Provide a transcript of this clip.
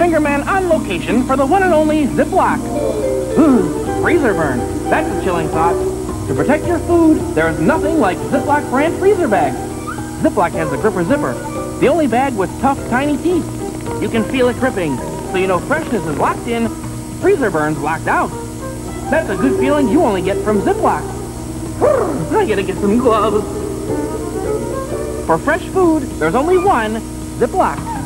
Fingerman on location for the one and only Ziploc. Ooh, freezer burn. That's a chilling thought. To protect your food, there's nothing like Ziploc brand freezer bags. Ziploc has the gripper zipper, the only bag with tough, tiny teeth. You can feel it gripping, so you know freshness is locked in, freezer burns locked out. That's a good feeling you only get from Ziploc. I gotta get some gloves. For fresh food, there's only one Ziploc.